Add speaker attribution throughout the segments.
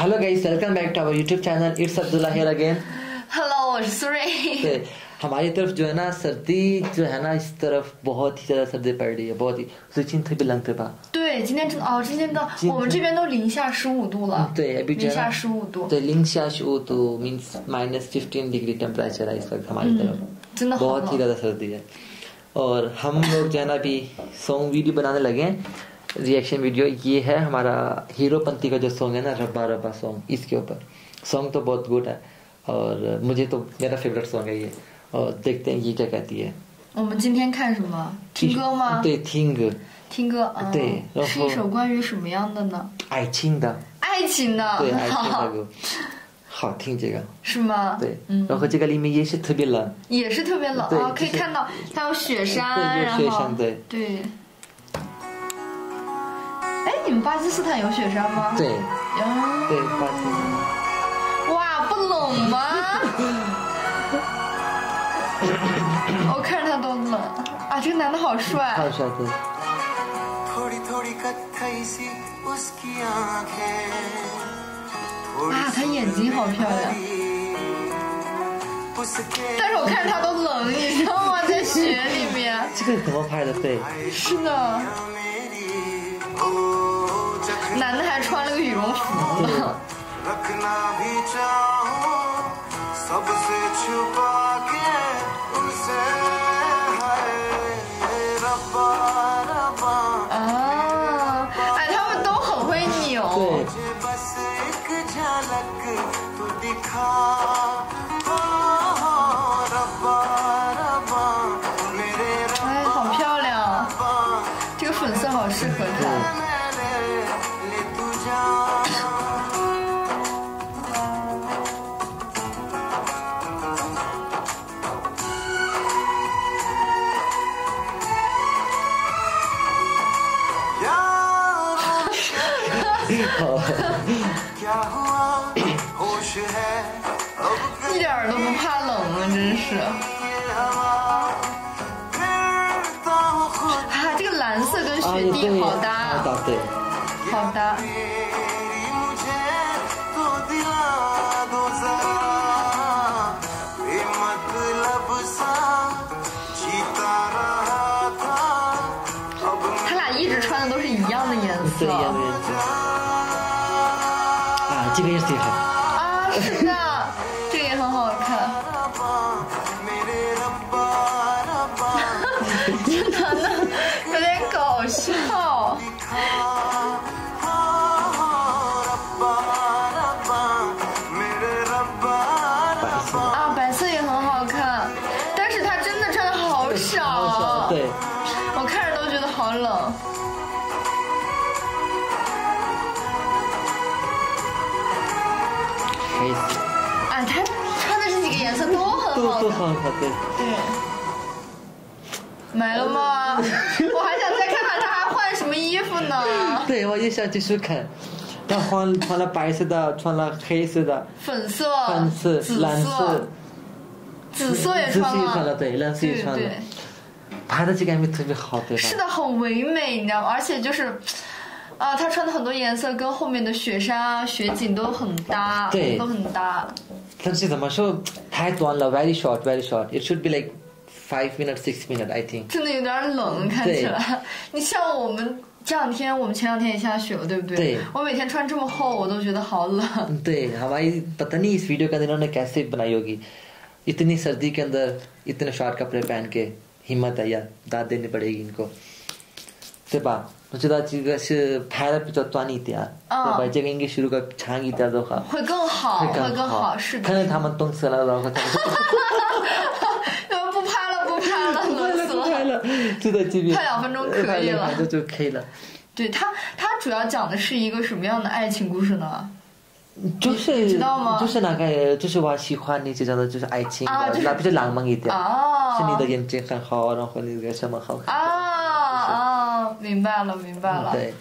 Speaker 1: Hello guys, welcome back to our YouTube channel. It's Abdullah here again.
Speaker 2: Hello，我是苏瑞。
Speaker 1: 对हमारी तरफ जो है ना सर्दी जो है ना इस तरफ बहुत ही ज्यादा सर्दी पड़ रही है बहुत ही最近特别冷对吧？
Speaker 2: 对，今天真的哦，今天的
Speaker 1: 今天
Speaker 2: 我们这边都零下十五度了。
Speaker 1: 对अभी जो
Speaker 2: 零
Speaker 1: है
Speaker 2: 下
Speaker 1: ना
Speaker 2: 十五度，
Speaker 1: 对零下十五度 means minus fifteen degree temperature है इस वक्त हमारी तरफ
Speaker 2: 真的好
Speaker 1: बहुत ही
Speaker 2: 冷。
Speaker 1: ज्यादा सर्दी है और हम लोग जो है ना अभी सॉन्ग वीडियो बनाने लगे हैं रिएक्शन वीडियो ये है हमारा हीरो पंथी का जो सॉन्ग है ना रब्बा रब्बा सॉन्ग इसके ऊपर सॉन्ग तो बहुत गुड है और मुझे तो मेरा फेवरेट सॉन्ग है ये और देखते हैं ये क्या कहती है
Speaker 2: 我们今天看什么？听歌吗？
Speaker 1: 对，听歌，
Speaker 2: 听歌啊。
Speaker 1: 对然后
Speaker 2: 是一首关于什么样的呢？
Speaker 1: 爱情的，
Speaker 2: 爱情的。
Speaker 1: 对，爱情
Speaker 2: 好
Speaker 1: 的歌，好听这个，
Speaker 2: 是吗？
Speaker 1: 对，
Speaker 2: 嗯，
Speaker 1: 然后这个里面也是特别冷，
Speaker 2: 也是特别冷
Speaker 1: 对
Speaker 2: 啊，可以
Speaker 1: 就是
Speaker 2: 看到它有雪山，
Speaker 1: 对有
Speaker 2: 然后
Speaker 1: 雪山对
Speaker 2: 对。 你们巴基斯坦有雪山吗？
Speaker 1: 对，
Speaker 2: 有、
Speaker 1: 对巴基斯坦。
Speaker 2: 哇，不冷吗？我看着他都冷啊！这个男的好帅，
Speaker 1: 好帅。
Speaker 2: 哇，他眼睛好漂亮。但是我看着他都冷，你知道吗？在雪里面。
Speaker 1: 这个怎么拍的？对。
Speaker 2: 是的。男的还穿了个羽绒服呢。啊，哎，他们都很会扭。哎，好漂亮，这个粉色好适合他。一点都不怕冷啊，真是。啊，这个蓝色跟雪地好搭，
Speaker 1: 好
Speaker 2: 搭
Speaker 1: 对，
Speaker 2: 好搭。他俩一直穿的都是一样的颜色。
Speaker 1: 对，一样的颜色。啊，是
Speaker 2: 啊，这也很好看。真的有点搞笑。啊，白色也很好看，但是他真的穿的好少。
Speaker 1: 对。
Speaker 2: 好看，
Speaker 1: 对。
Speaker 2: 对，买了吗？我还想再看看他还换什么衣服呢。
Speaker 1: 对，我也想继续看。他换穿了白色的，穿了黑色的，
Speaker 2: 粉色、
Speaker 1: 粉色、
Speaker 2: 紫
Speaker 1: 蓝色，
Speaker 2: 紫色也穿了，
Speaker 1: 色也穿了，对，蓝色也穿了。拍的这个 MV 特别好，对吧？
Speaker 2: 是的，很唯美，你知道吗？而且就是，啊，他穿的很多颜色跟后面的雪山啊、雪景都很搭，
Speaker 1: 对
Speaker 2: 都很搭。
Speaker 1: 但是怎么说，太短了，very short，very short。It should be like five minutes, six minutes, I think。
Speaker 2: 真的有点冷，看起来。你像我们这两天，我们前两天也下雪了，对不对？
Speaker 1: 对
Speaker 2: 我每天穿这么厚，我都觉得好冷。
Speaker 1: 对हमारी पता नहीं इस वीडियो का इन्होंने कैसे बनाई होगी इतनी सर्दी के अंदर इतने शॉर्ट कपड़े पहन के हिम्मत है यार दाद देनी पड़ेगी इनको 对吧？ 我知道这个是拍的比较短一点，
Speaker 2: 嗯
Speaker 1: 对吧？这个应该是如果长一点的话，
Speaker 2: 会更好，会
Speaker 1: 更
Speaker 2: 更好，是的。
Speaker 1: 看见他们冻死了，然后他们
Speaker 2: 他们不拍了，不拍了，冷死
Speaker 1: 拍
Speaker 2: 了。
Speaker 1: 了，就在这边
Speaker 2: 拍两分钟可以了
Speaker 1: 拍两分钟就可以了。
Speaker 2: 对他，他主要讲的是一个什么样的爱情故事呢？
Speaker 1: 就是
Speaker 2: 你知道吗
Speaker 1: 就是那个，就是我喜欢你这种的，就是爱情的，
Speaker 2: 啊就是
Speaker 1: 那比较浪漫一点。
Speaker 2: 啊，
Speaker 1: 是你的眼睛很好，然后你的什么好看。
Speaker 2: 明白了，明白了。
Speaker 1: 对。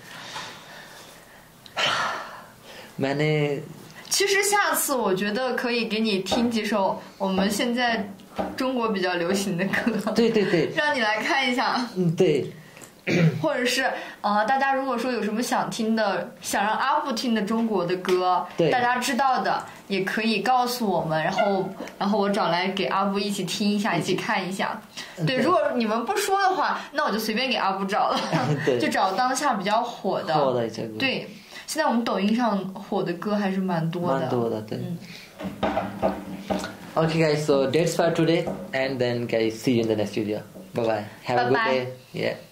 Speaker 2: 其实下次我觉得可以给你听几首我们现在中国比较流行的歌，
Speaker 1: 对对对，
Speaker 2: 让你来看一下。
Speaker 1: 嗯对，
Speaker 2: 或者是呃，大家如果说有什么想听的，想让阿布听的中国的歌，
Speaker 1: 对
Speaker 2: 大家知道的也可以告诉我们，然后然后我找来给阿布一起听一下，一起看一下。对，如果你们不说的话，那我就随便给阿布找了，
Speaker 1: 对
Speaker 2: 就找当下比较火的。
Speaker 1: 火的这个，，
Speaker 2: 对，现在我们抖音上火的歌还是蛮多的。
Speaker 1: 蛮多的，对。
Speaker 2: 嗯
Speaker 1: Okay, guys, so that's for today, and then guys, see you in the next video. Bye bye. Have a good day. Yeah.